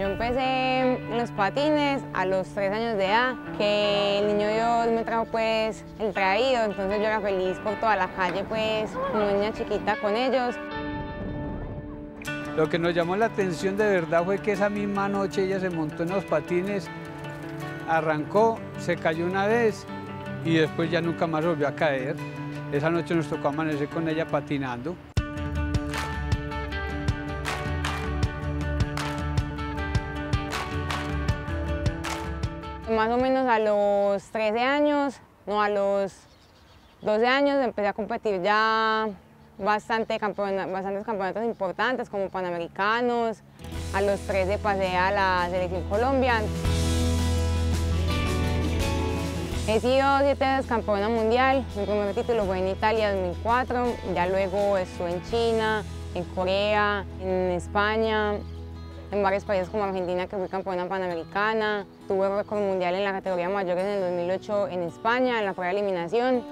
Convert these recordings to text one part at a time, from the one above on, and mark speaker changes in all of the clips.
Speaker 1: Yo empecé en los patines a los tres años de edad, que el niño Dios me trajo pues el traído, entonces yo era feliz por toda la calle pues como niña chiquita con ellos.
Speaker 2: Lo que nos llamó la atención de verdad fue que esa misma noche ella se montó en los patines, arrancó, se cayó una vez y después ya nunca más volvió a caer. Esa noche nos tocó amanecer con ella patinando.
Speaker 1: Más o menos a los 13 años, no a los 12 años, empecé a competir ya bastante bastantes campeonatos importantes como Panamericanos. A los 13 pasé a la Selección Colombia. He sido siete veces campeona mundial. Mi primer título fue en Italia en 2004. Ya luego estuve en China, en Corea, en España, en varios países como Argentina, que fui campeona panamericana. Tuve récord mundial en la categoría mayores en el 2008 en España, en la prueba de eliminación.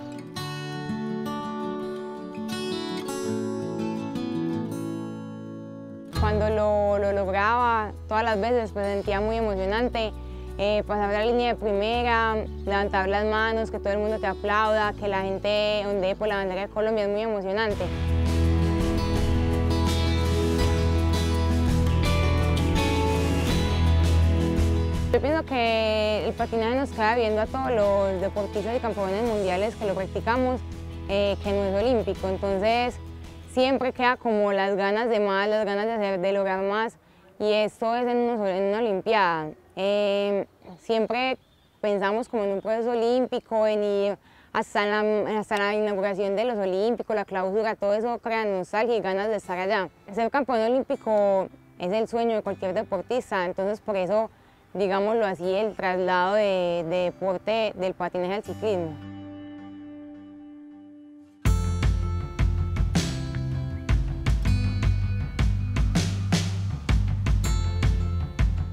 Speaker 1: Cuando lo, lo lograba, todas las veces, pues sentía muy emocionante. Eh, pasar la línea de primera, levantar las manos, que todo el mundo te aplauda, que la gente ondee por la bandera de Colombia es muy emocionante. Yo pienso que el patinaje nos queda viendo a todos los deportistas y campeones mundiales que lo practicamos, eh, que no es olímpico, entonces siempre queda como las ganas de más, las ganas de, hacer, de lograr más y esto es en, una olimpiada. Eh, siempre pensamos como en un proceso olímpico, en ir hasta la, hasta la inauguración de los olímpicos, la clausura, todo eso crea nostalgia y ganas de estar allá. Ser campeón olímpico es el sueño de cualquier deportista, entonces por eso digámoslo así, el traslado de, deporte del patinaje al ciclismo.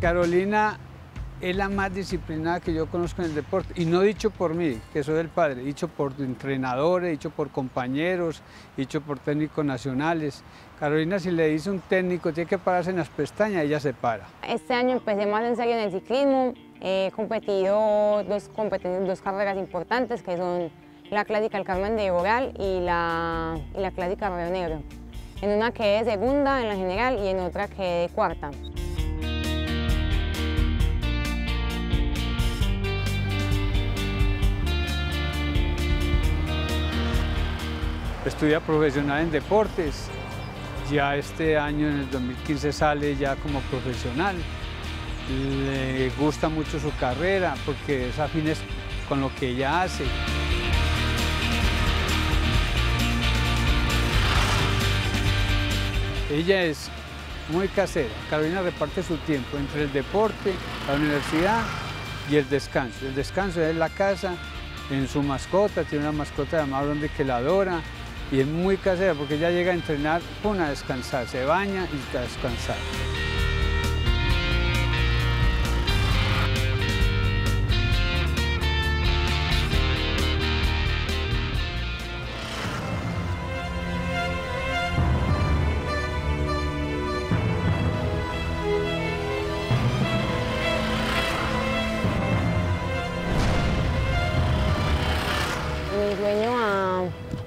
Speaker 2: Carolina es la más disciplinada que yo conozco en el deporte. Y no dicho por mí, que soy el padre, dicho por entrenadores, dicho por compañeros, dicho por técnicos nacionales. Carolina, si le dice un técnico, tiene que pararse en las pestañas, ella se para.
Speaker 1: Este año empecé más en serio en el ciclismo. He competido dos, dos carreras importantes, que son la Clásica El Carmen de Oral y la, y la Clásica Río Negro. En una que es segunda en la general y en otra que es cuarta.
Speaker 2: Estudia profesional en deportes. Ya este año, en el 2015, sale ya como profesional. Le gusta mucho su carrera porque es afín con lo que ella hace. Ella es muy casera. Carolina reparte su tiempo entre el deporte, la universidad y el descanso. El descanso es la casa, en su mascota, tiene una mascota de Brande que la adora, y es muy casera porque ella llega a entrenar, pone a descansar, se baña y a descansar.
Speaker 1: Mi sueño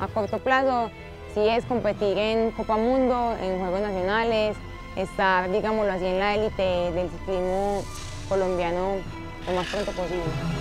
Speaker 1: a corto plazo sí es competir en Copa Mundo, en Juegos Nacionales, estar, digámoslo así, en la élite del ciclismo colombiano lo más pronto posible.